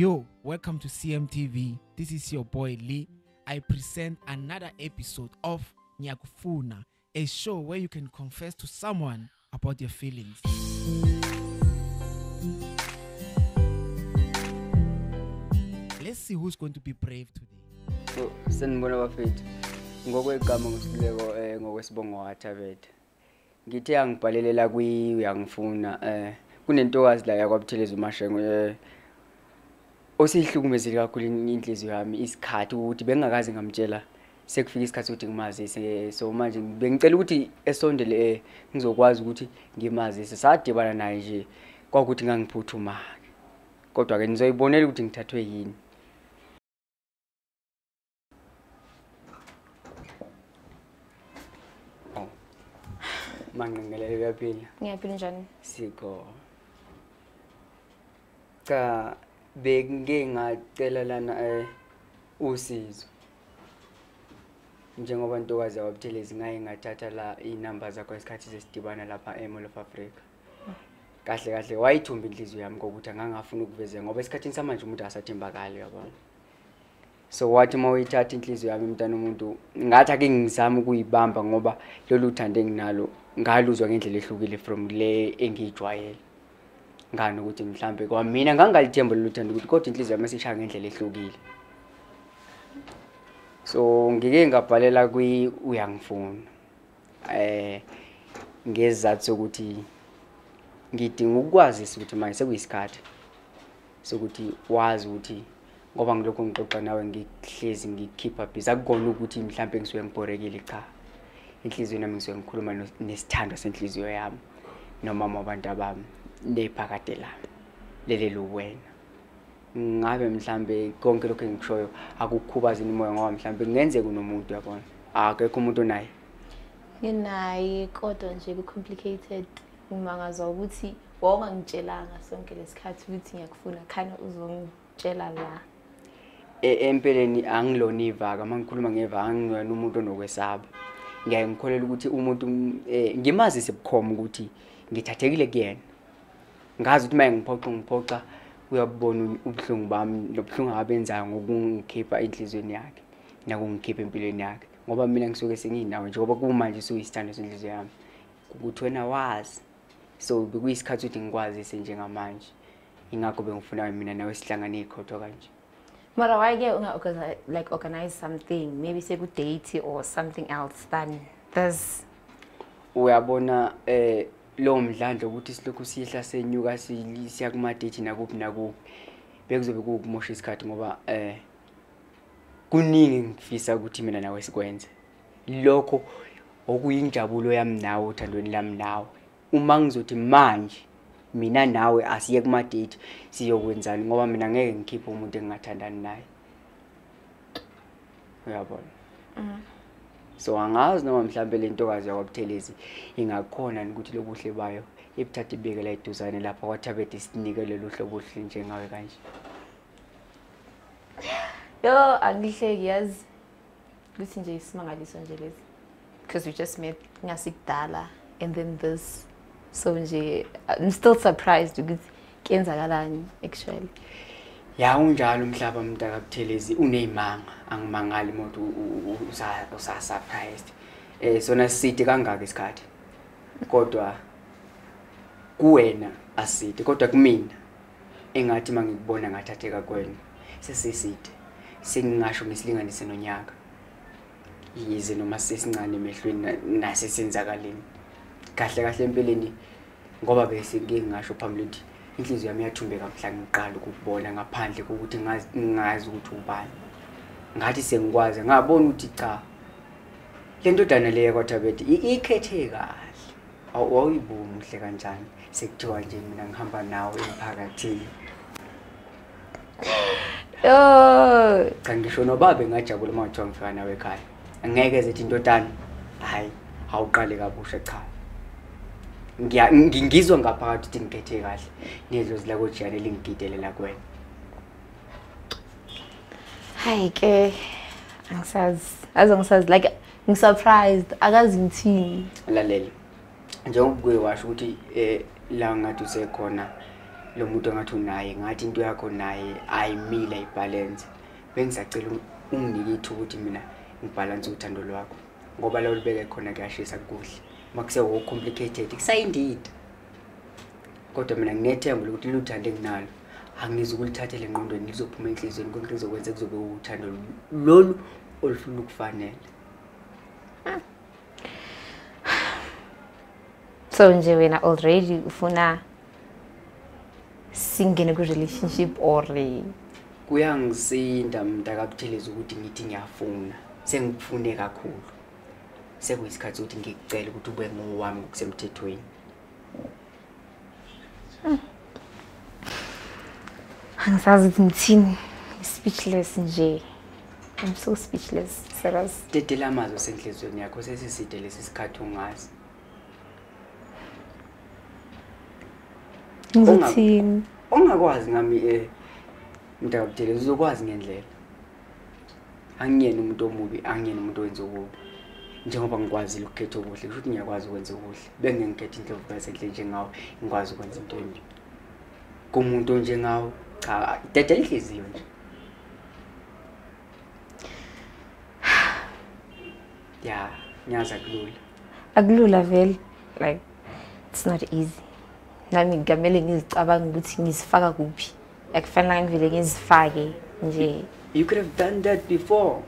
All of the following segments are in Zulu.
Yo, welcome to CMTV. This is your boy Lee. I present another episode of Nyakufuna, a show where you can confess to someone about your feelings. Let's see who's going to be brave today. So senibona bafethu ngokwegama ngosihleko eh ngokwesibongo wathabethe ngithe angibhalelela kwi uyangifuna eh kunentokazi la yakwabutheleza umashengo eh osihlukumezile kakhulu inhliziyo yami isikhathi ukuthi bengingakazi ngamtshela sekufika isikhathi ukuthi ngimazise so manje bengicela ukuthi esondele eh, ngizokwazi ukuthi ngimazise sadibana naye nje kwakuthi ngangiphuthuma kodwa ke nizoyibonela ukuthi ngithathwe yini Oh. Manqingelele uyaphila. Ngiyaphila njani? Sikho. Cha bengike ngacela lana eh usizo. Njengoba ntokazi yabuthelezi ngaye ngathatha la inamba zakho isikhathi sesidibana lapha eMall of Africa. Kahle kahle wayithumba inhliziyo yami ngokuthi angangafuni ukuveza ngoba esikhathini samanje umuntu asathembakali yabona. so wathi uma uyithatha inhliziyo yami mntana umuntu ngathi ake ngizame ukuyibamba ngoba lolu uthando enginalo ngaluzwa ngendlela ehlukile from le engiyijwayele ngani ukuthi mhlambe kwamina ngangalithemba lolu thando ukuthi kodwa inhliziyo yami esishaya ngendlela ehlukile. So ngike ngabhalela kwi uyangifuna eh ngezathu sokuthi ngidinga ukwazisa ukuthi manje sekuyisikhathi sokuthi wazi ukuthi ngoba ngilokho ngixoxa nawe ngihlezi ngikhipha busy akukona ukuthi mhlawumbe ngisuke ngibhorekile cha. Inhliziyo yami ngisuke ngikhuluma nesithando senhliziyo yami nomama wabantu abami. Nephakade lami leli luwena ngabe mhlambe konke lokho engikushoyo akukhubazi imoya ngoba mhlambe kungenzeka unomuntu yabona akekho umuntu onaye. Nginaye kodwa nje ku-complicated ngimangazwa ukuthi wawungangitshelanga sonke lesikhathi ukuthi ngiyakufuna khana uzongitshela la. E- empeleni angilona ivaka uma ngikhuluma ngevaka angingwena umuntu onokwesaba. Ngiyaye ngikholelwa ukuthi umuntu um ngimazise bukhoma ukuthi ngithathekile kuyena. Ngazi ukuthi uma ngiphoxa ngiphoxa uyabubona ubuhlungu bami nobuhlungu abenzayo ngokungikhipha enhliziyweni yakhe nakungikhipha empilweni yakhe. Ngoba mina ngisuke sengiyinawe njengoba kumanje suyisithando senhliziyo yami. Ukuthi wena wazi. So bekuyisikhathi ukuthi ngikwazise njengamanje. Ingakho bengifuna mina nawe sihlangane iy'khotho kanje. Mara why ke unga organize like organize something? Maybe say ku-date or something else than this. Uyabona eh lo mdlandlo ukuthi silokhu sihla senyuka siya kuma-date nakuphi nakuphi. Bekuzobe kuwukumosha isikhathi ngoba eh kuningi ngifisa ukuthi mina nawe sikwenze. Lokho okuyinjabulo yami nawe uthandweni lami nawe. Uma ngizothi manje mina nawe asiye kuma-date siyokwenzani ngoba mina ngeke ngikhiphe umuntu engingathandani naye. Uyabona? So angazi noma mhlambe le ntokazi yakwabuthelezi ingakhona yini ukuthi lobuhle bayo? Ibuthathe ibeke la eduzane lapha kwathabethe sinike lolu hlobo oluhle njengawe kanje. Yo angihleki yazi? Ukuthi nje isimangaliso nje lesi. Because we just met ngasikudala and then this. So nje i'm still surprised ukuthi kuyenzakalani actually. Ya unjalo umhlaba mntakabuthelezi uney'manga angimangali muntu usa-surprised um sona side kangaka isikhathi? Kodwa kuwena aside kodwa kumina. Engathi uma ngikubona ngathatheka kwena sesiside. Sengingasho ngisilinganise nonyaka. Yize noma sesincane emehlweni na- nasesenzakaleni kahle kahle empeleni ngoba bese ngike ngasho phambili inhliziyo yami yathumbeka mhla ngiqala ukukubona ngaphandle kokuthi ngazi- ngazi ukuthi ubani. Ngathi sengikwazi ngabona ukuthi cha le ndodana leya kwathabethe i- ikhethe kahle. Awu- wawuyiboni uhle kanjani? Sekuthiwa nje mina ngihamba nawe emphakathini. Yo! Cha ngisho nobabe ngajabula uma kuthiwa ngifika nawe ekhaya. Angeke zithi intodana hhayi awuqale kabusha cha. Ngiya- ngi- ngizwa ngaphakathi ukuthi ngikhethe kahle. Nedlozi lakojiyane lingigidelela kuwena. Hayi ke angisazi aze ngisazi like ngisurprised akazi ngithini. Lalela. Njengoba kuye washo ukuthi um la ngathi usekhona lo muntu ongathi unaye ngathi into yakho naye ayimile ayibhalense bengisacela un- unginike ithuba ukuthi mina ngibhalanse uthando lwakho ngoba la olubeke khona kuyashisa kuhle. Uma kusewo-complicated kusayindida kodwa mina nginethemba lokuthi luthando enginalo angizi ukulithathela engqondweni lizophuma enhliziyweni konke lizokwenza kuzobe uthando lolu olufuna ukufanele so nje wena already ufuna singene kwi-relationship or? Kuyangisinda mntakabuthelezi ukuthi ngithi ngiyafuna. Sengikufune kakhulu. Sekuyisikhathi sokuthi ngikucele ukuthi ube ngowami ngokusemthethweni. Angisazi ukuthi ngithini speechless nje. I'm so speechless serious dedela amazwi asenhliziyweni yakho sesiside lesi sikhathi ungazi ngizothini ongakwazi ngami um mntakabuthelezi uzokwazi ngendlela. Angiyena umuntu omubi angiyena umuntu owenza okubi. Njengoba ngikwazile ukukhetha okuhle kusho ukuthi ngiyakwazi ukwenza okuhle. Bengeke ngikhethe indlovu yasenhle njengawe ngikwazi ukwenza into embi kumuntu onjengawe cha dedela inhliziyo nje. Ya ngiyazi akulula. Akulula vele like it's not easy. Nami ngamele ngizicabange ukuthi ngizifaka kuphi. Akufanelanga ngivele ngizifake nje. You could have done that before.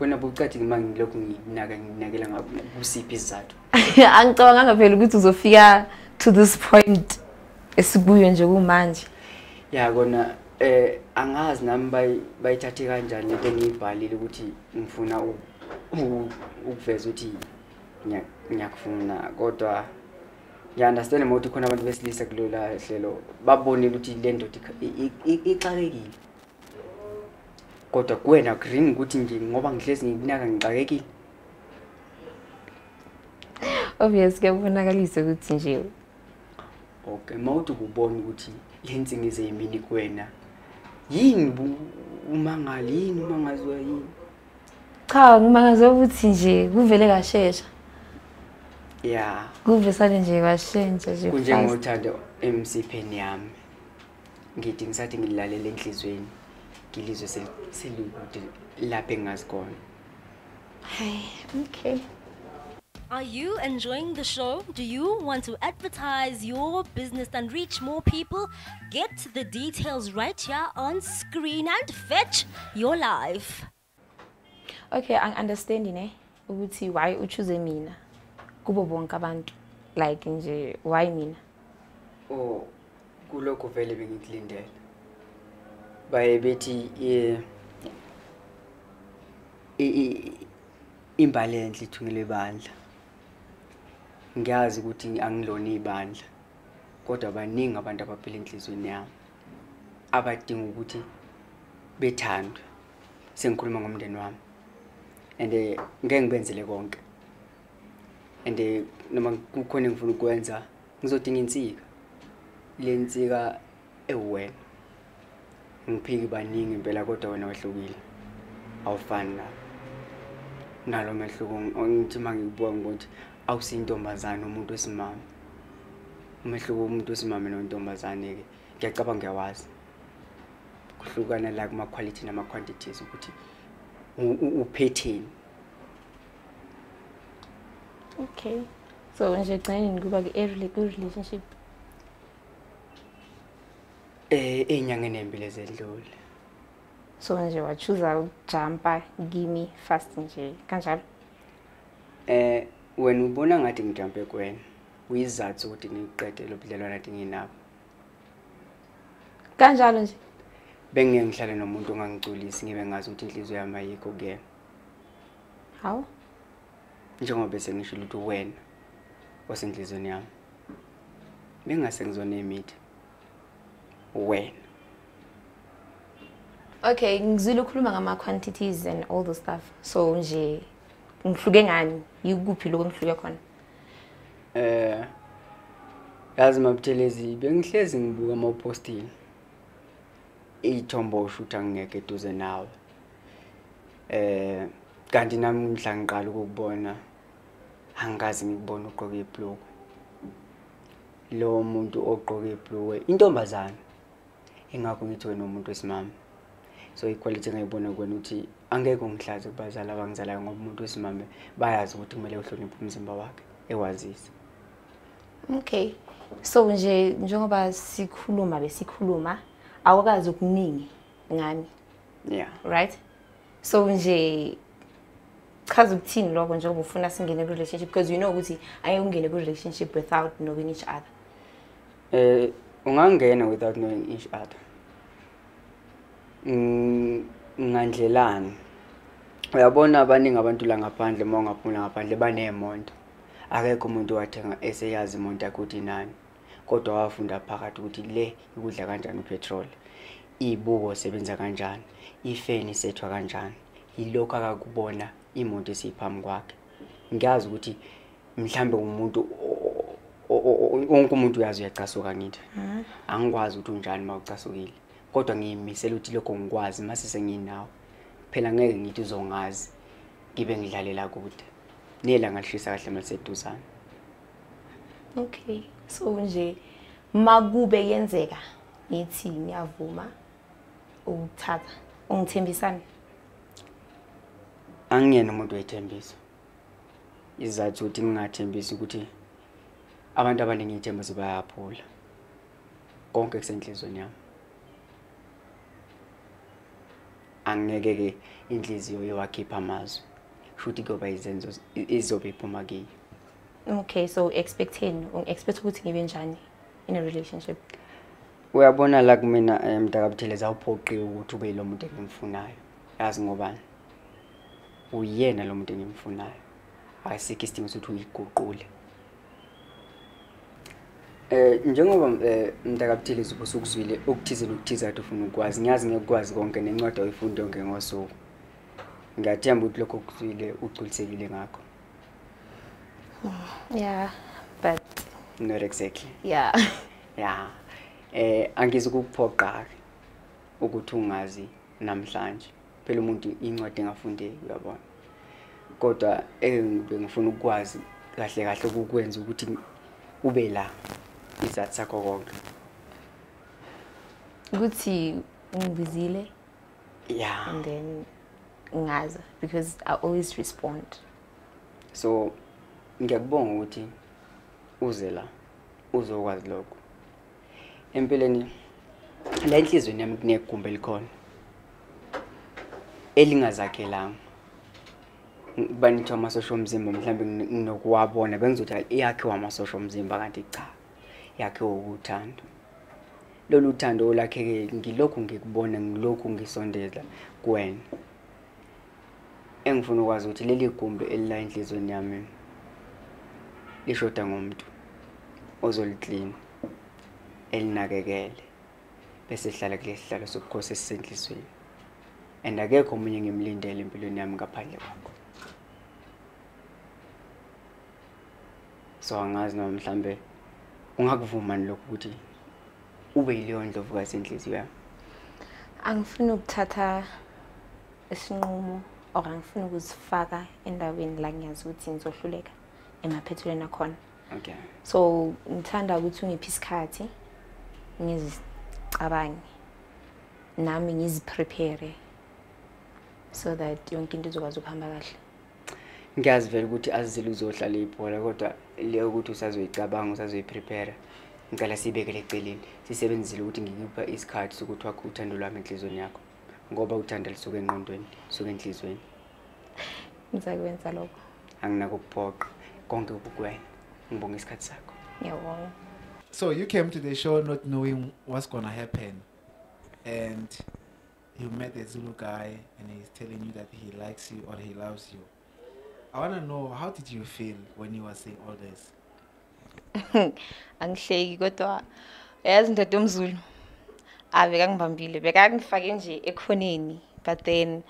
Wena bucathi ngima ngilokhu nginaka nginakela ngakusiphi isizathu. angicabanganga phela ukuthi uzofika to this point esikuyo nje kumanje. Ya kona eh angazi nami bayi- bayithathe kanjani lento engiyibhalile ukuthi ngifuna u- u- ukuveza ukuthi ngiya- ngiyakufuna. Kodwa ngiya-understand uma ukuthi khona abantu besilisa kulola hlelo babonile ukuthi le ndoda ikha- i- i- ixakekile. Kodwa kuwena akuringi ukuthi nje ngoba ngihlezi ngikunaka ngixakekile. Obvious kuyabonakalisa ukuthi nje okay mawuthi kubona ukuthi le nsingize yimini kuwena yini umangali yini umangazwa yini? Cha ngimangaze ukuthi nje kuvele kashesha. Ya. Kuvesane nje kwashentsha nje kunjengothando emsipheni yami ngithi ngisathi ngililalela enhlizweni. Ngilizwe sel- selikude lapho engazi khona Hey, okay Are you enjoying the show? Do you want to advertise your business and reach more people? Get the details right here on screen and fetch your life. okay angi-understandi ne ukuthi why uchoose mina kubo bonke abantu like nje why mina oh kulokho vele bengikulindele baye bethi eh, i- i- imbali enhle ithungele ibandla. Ngiyazi ukuthi angilona ibandla kodwa baningi abantu abaphila enhliziyweni yami abadinga ukuthi bethandwe sengikhuluma ngomndeni wami. And eh, ngeke ngibenzele konke. And eh, noma kukhona engifuna ukwenza ngizodinga insika. Le nsika ewena ngiphiki baningi impela kodwa wena wehlukile. Awufani nabo nalo mehluko ngithi uma ngikubuka ngikuthi awusiyintombazane umuntu wesimama umehluko womuntu wesimame nontombazane-ke ngiyacabanga ngiyawazi kuhlukana la kuma-quality nama-quantities ukuthi u- u- uphetheni. Okay. So nje egcineni kuba ku-relationship um ey'nyangeni ey'mbili ezedlule. So nje wachuza ukujampa kimi fast nje kanjalo? Eh wena ubona ngathi ngijampe kuwena? Uyizathu ukuthi ngiqede lo budlelwane ade nginabo? Kanjalo nje. Bengeke ngihlale nomuntu ongangiculisi ngibe ngazi ukuthi inhliziyo yami ayikho kuyena. Hawu. Njengoba bese ngisho ukuthi wena wasenhliziyweni yami. Bengase ngizona emitha wena. Okay ngizwile ukhuluma ngama-quantities and all the stuff. So nje ngihluke ngani? Yikuphi lokho ngihluke khona? Eh yazi mabuthelezi bengihlezi ngibuka amapostini iy'thombo osho ukuthi angingekho eduze nawe. Eh kanti nami mhla ngiqala ukukubona angikazi ngikubona ugqoke ibhuluku lo muntu ogqoke ibhluwe intombazana ingakho ngithi wena umuntu wesimama so iquality engayibona kuwena ukuthi angeke ungihlaze kubazali abangizalayo ngoba umuntu wesimame bayazi ukuthi kumele uhloniphe umzimba wakhe ewazise. Okay. So nje njengoba sikhuluma besikhuluma awukazi okuningi ngami yeah. Right? So nje chaza ukuthini lokho njengoba ufuna singene ku-relationship because you know ukuthi angeke ungene ku-relationship without knowing each other. Eh ungangena without knowing each other. Mm, ngandlelani uyabona abaningi abantu la ngaphandle uma ungaphumula ngaphandle baneemonto akekho umuntu wathenga eseyazi imonto yakhe ukuthi nani kodwa wafunda phakathi ukuthi le ikudla kanjani upetrol iyibuko sebenza kanjani ifeni isethwa kanjani yilokhu akakubona imoto esiyiphambi kwakhe. Ngiyazi ukuthi mhlambe umuntu o- o- o- o- wonke umuntu uyazi uyacasuka ngithi angikwazi ukuthi unjani uma ucasukile. Kodwa ngiyimisela ukuthi lokho ngikwazi mase senginawo phela ngeke ngithi uzongazi ngibe ngidlalela kude. Nelanga lishisa kahle maliseduzane. Okay so nje makube yenzeka ngithi ngiyavuma ukuthatha ungithembisani angiyena umuntu wethembiso izathu ukuthi ngingathembisi ukuthi abantu abaningi ithembiso bayaphula konke kusenhlizweni yami. Angeke-ke inhliziyo yowakhipha amazwi shuthi kuyoba izenzo izobe iphuma kiyo. Okay so expecteni ungi-expect ukuthi ngibe njani in a relationship? Uyabona la kumina um mntakabutheleza awuphoqiwe ukuthi ube yilo muntu engimfunayo. Yazi ngobani? Uyena lo muntu engimfunayo. Asikho isidingo sokuthi uyiguqule. Eh njengoba eh mntakabutheleza ubusukuzwile okuthize nokuthize kade ufuna ukwazi ngiyazi ngekwazi konke nencwadi ayifundi yonke ngosuku. Ngiyathemba ukuthi lokho kuzwile ugculisekile ngakho. Yeah but not exactly. Yeah. Ya eh angizukuphoqa ukuthi ungazi namhlanje. Phela umuntu incwadi engafundeki uyabona. Kodwa engibe ngifuna ukwazi kahle kahle ukukwenza ukuthi ube la. Izathu sakho konke. Ukuthi ungibizile yeah and then ngaza because i always respond. So ngiyakubonga ukuthi uze la uzokwazi lokho. Empeleni la enhlizweni yami kunegumbi elikhona elingazakhelanga banithiwa amasosha omzimba mhlawumbe ngin- nginokuwabona bengizothi iyakhiwa amasosha omzimba kanti cha yakhiwa ukuthando lolu thando olakheke ngilokhu ngikubona ngilokhu ngisondela kuwena. Engifuna ukwazi ukuthi leli gumbi elila enhlizweni yami lishoda ngomuntu ozoliklina elinakekele bese hlala kule sihlalo sobukhosi esisenhlizweni. And akekho omunye ngimlindele empilweni yami ngaphandle kwakho. So angazi noma mhlambe ungakuvuma ni lokhu ukuthi ube yileyo ndlovukazi enhliziyo yami? Angifuni ukuthatha isinqumo or angifuni ukuzifaka endaweni la ngiyazi ukuthi ngizohluleka emaphethelweni akhona. Okay. So ngithanda ukuthi ungiphi isikhathi ngizicabange nami ngiziprepare so that yonke into izokwazi ukuhamba kahle. Ngiyazi vele ukuthi azizile uzohlala ibhola kodwa leyo ukuthi usazoyicabanga usazoyiprepare ngicela siyibekele eceleni. Sisebenzile ukuthi ngikupha isikhathi sokuthi wakho uthando lwami enhliziyweni yakho ngoba uthando lisuke engqondweni lisuke enhliziyweni ngizakwenza lokho. Anginako ukuphoqa konke kukuwena ngibonga isikhathi sakho. Ngiyabonga. So you came to the show not knowing what's gonna happen, and you met a Zulu guy, and he's telling you that he likes you or he loves you. I wanna know how did you feel when you were saying all this? angihleki kodwa yazi ndoda omzulu ave kangibambile bekangifake nje ekhoneni but then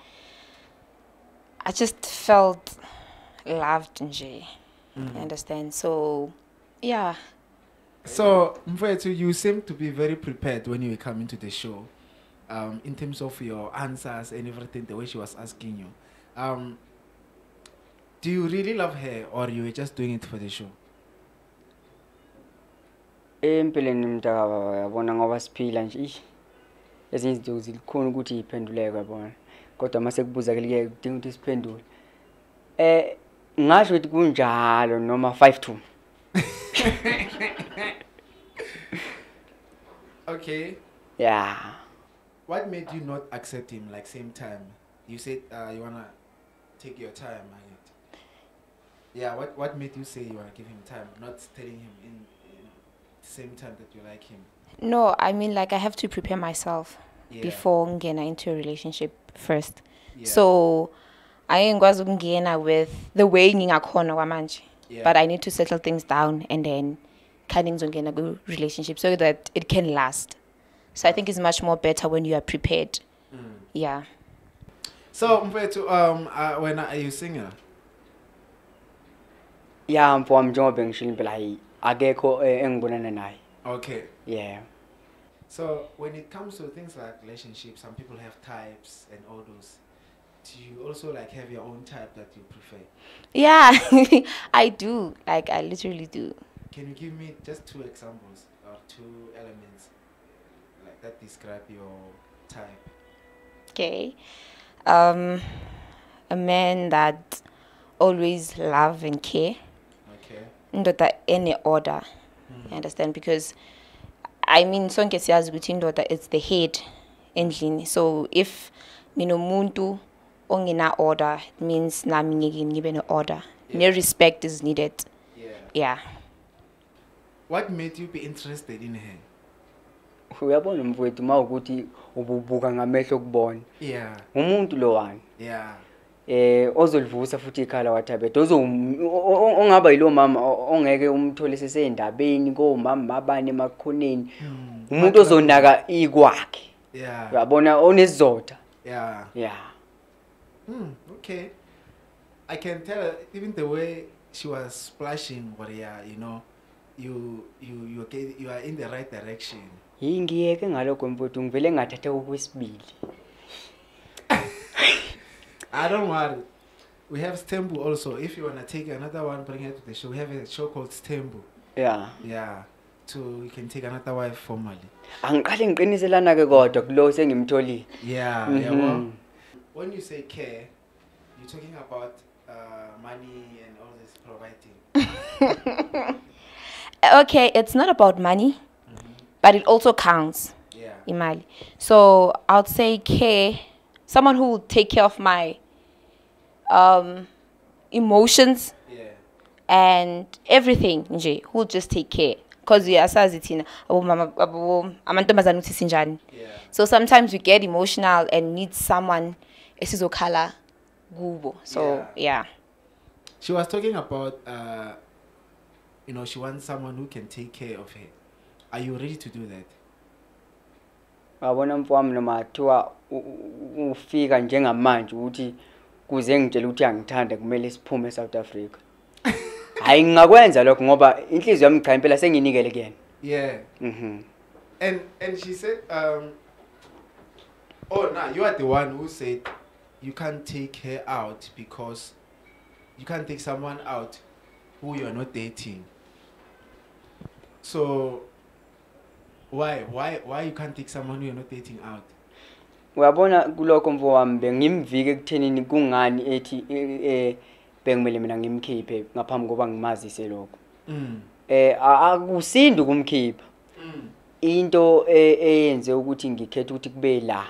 i just felt loved nje you understand so yeah So Mfethu, you seem to be very prepared when you were coming to the show, um, in terms of your answers and everything, the way she was asking you. Um, do you really love her, or you were just doing it for the show? empilweni mntaka baba yabona ngoba siphila nje ish ezinye izinto zilikhona ukuthi yiphenduleke yabona kodwa mase kubuza ke like kudinga ukuthi siphendule eh ngasho ukuthi kunjalo noma 5 2 Okay. yeah What made you not accept him like same time? You said uh, you wanna take your time. Right? Yeah. What What made you say you wanna give him time, not telling him in, in same time that you like him? No, I mean like I have to prepare myself Yeah. before ngena into a relationship first. Yeah. So I ngikwazi ukungena with the way ngingakhona kwamanje. Yeah. But I need to settle things down and then kind of ngizongena ku relationship so that it can last. So I think it's much more better when you are prepared. Mm. Yeah. So Mfethu, um, uh, when are you single? Yeah mfowami njengoba ngishilo impela hayi akekho engibonana naye Okay. yeah So when it comes to things like relationships, some people have types and all those. Do you also like have your own type that you prefer? Yeah, I do. Like I literally do. Can you give me just two examples or two elements like that describe your type? Okay. Um a man that always love and care. Okay. Indoda any order. You understand? Because I mean sonke siyazi ukuthi indoda it's the head endlini. So if ninomuntu ongina order it means nami ngeke ngibe ne order. Yeah. No respect is needed. Yeah. Yeah. What made you be interested in her? uyabona mfowethu uma ukuthi ububuka ngamehlo kubona Yeah. umuntu lo wani Yeah. Eh ozolivusa futhi ikhala wathabethe ozo ongaba yilo mama o- ongeke umthole sesendabeni komama mabane emakhoneni Hmm. umuntu ozonaka ikwakhe Yeah. uyabona onesizotha Yeah. yeah Hmm. Okay. I can tell even the way she was splashing, but yeah, you know, you you you okay, you are in the right direction. yingiyeke ngalokho mfowethu ngivele ngathatha okwesibili I don't worry. We have Stembu also. If you wanna take another one, bring her to the show. We have a show called Stembu. yeah Yeah. So you can take another wife formally. angiqale ngiqiniselana ke kodwa kulo sengimtholile Yeah. Yeah. Well, Mhm. when you say care, you're talking about uh, money and all this providing. Okay, it's not about money, but it also counts. Yeah. imali. So I'd say care, someone who will take care of my um, emotions Yeah. and everything nje, who will just take care. Because uyasazi thina abomama abo amantombazane ukuthi sinjani. Yeah. So sometimes we get emotional and need someone esizokhala kubo. So Yeah. yeah. She was talking about, uh, you know, she wants someone who can take care of her. Are you ready to do that? wabona mfowami noma kuthiwa u- u- ufika njengamanje ukuthi kuze ngitshela ukuthi angithanda kumele siphume eSouth Africa hayi ngingakwenza lokho ngoba inhliziyo yami cha impela sengiyinikele kuyena Yeah. mhm And and she said, um, oh, no, you are the one who said you can't take her out because you can't take someone out who you are not dating. So why why why you can't take someone who you're not dating out? Uyabona kulokho mfowami bengimvike ekuthenini kungani ethi eh, eh bengimele mina ngimkhiphe ngaphambi koba ngimazise lokho. Mm. eh a- akusindi kumkhipha Mm. into e- eyenze ukuthi ngikhethe ukuthi kube la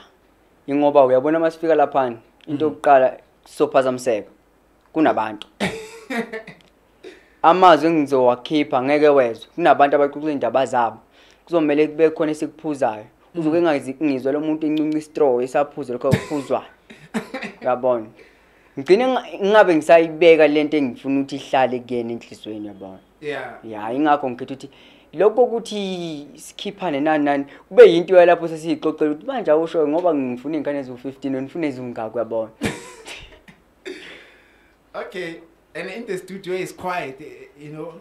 ingoba uyabona masifika lapha into yokuqala sophazamiseka kunabantu. Amazwi engizowakhipha ngeke wezwe kunabantu abaxoxa indaba zabo. Kuzomela kube khona esikuphuzayo. Uzoke ngazi ngizwa lo muntu encunca istraw esaphuza lokho kuphuzwayo uyabona ngigcine nga- ngingabe ngisayibeka lento engifuna ukuthi ihlale kuyena enhlizweni yabona Yeah. ya ingakho ngikhetha ukuthi lokho ukuthi sikhiphane nani nani kube yinto yalapho sesiyixoxela ukuthi manje awusho ngoba ngifuna iy'ngane eziwu-fifteen wena ufuna ezingakho uyabona Okay. And in the studio is quiet, eh, you know.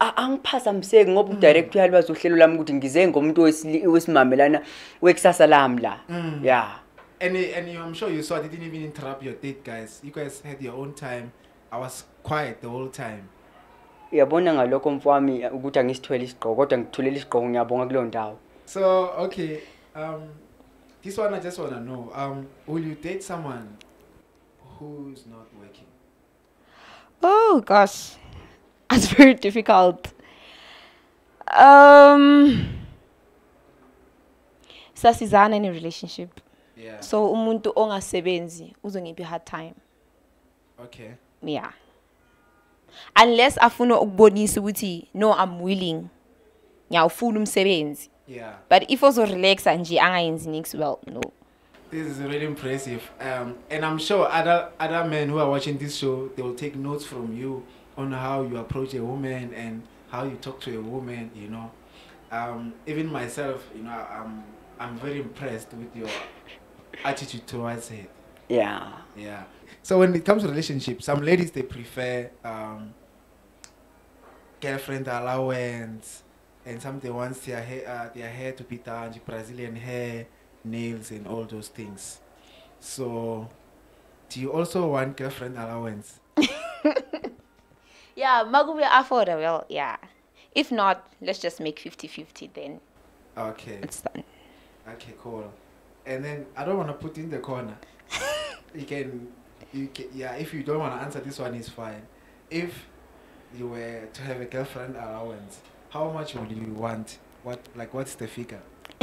A- angiphazamiseki ngoba udirector uyalibaza uhlelo lami ukuthi ngize ngomuntu wesili- wesimamelana wekusasa lami la Mm. ya And eh, and you, I'm sure you saw I didn't even interrupt your date, guys. You guys had your own time. I was quiet the whole time. uyabona ngalokho mfowami ukuthi angisithwele isigqoko kodwa ngithulela isigqoko ngiyabonga kuleyo ndawo So okay, um, this one I just wanna know. Um, will you date someone who's not working? Oh gosh, very difficult. Um, sasizana in a relationship. Yeah. So umuntu ongasebenzi uzongipha hard time. Okay. Yeah. Unless afuna ukubonisa ukuthi no I'm willing. Ngiyawufuna umsebenzi. Yeah. But if also relaxa nje angayenzi nix well no. This is really impressive. Um, and I'm sure other other men who are watching this show, they will take notes from you on how you approach a woman and how you talk to a woman. You know, um, even myself, you know, I'm I'm very impressed with your attitude towards it. yeah Yeah. So when it comes to relationships, some ladies they prefer um, girlfriend allowance, and some they want their hair, uh, their hair to be done, Brazilian hair, nails, and all those things. So, do you also want girlfriend allowance? Yeah, magube affordable. Uh, well, yeah. If not, let's just make 50-50 then. Okay. It's done. Okay. Cool. And then I don't want to put in the corner. you can, you can, yeah. If you don't want to answer this one, is fine. If you were to have a girlfriend allowance, how much would you want? What like what's the figure?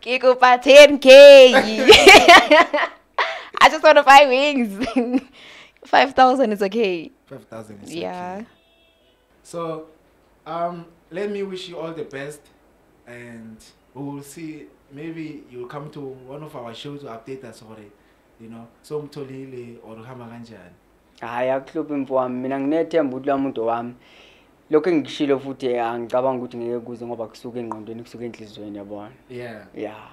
Kiko pa 10k. I just want to buy wings. 5,000 is okay. Five thousand. is Yeah. okay. So, um, let me wish you all the best, and we will see. Maybe you'll come to one of our shows to update us already. You know, so mtolile or hamba kanjani. hayi akuhluphi mfowami mina nginethemba ukuthi la muntu wami lokho engikushilo futhi angicabanga ukuthi ngeke kuze ngoba kusuke engqondweni kusuke enhliziyweni yabona Yeah. yeah